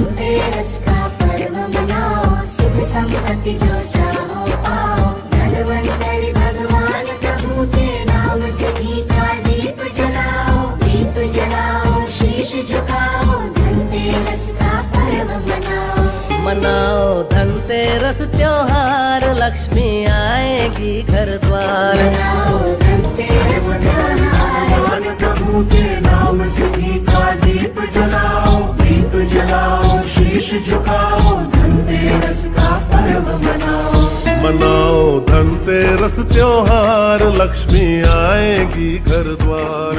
धनतेरस का पर्व मनाओ सुख संपत्ति जो चाहो पाओ धनवंतरि भगवान प्रभु के नाम से का दीप जलाओ दीप जलाओ शीश झुकाओ धनतेरस का पर्व मनाओ मनाओ धनतेरस त्योहार लक्ष्मी आएगी घर द्वार। मनाओ धनतेरस त्योहार भगवान प्रभु के झुकाओ धनतेरस का पर्व मनाओ। मनाओ धनतेरस त्योहार लक्ष्मी आएगी घर द्वार।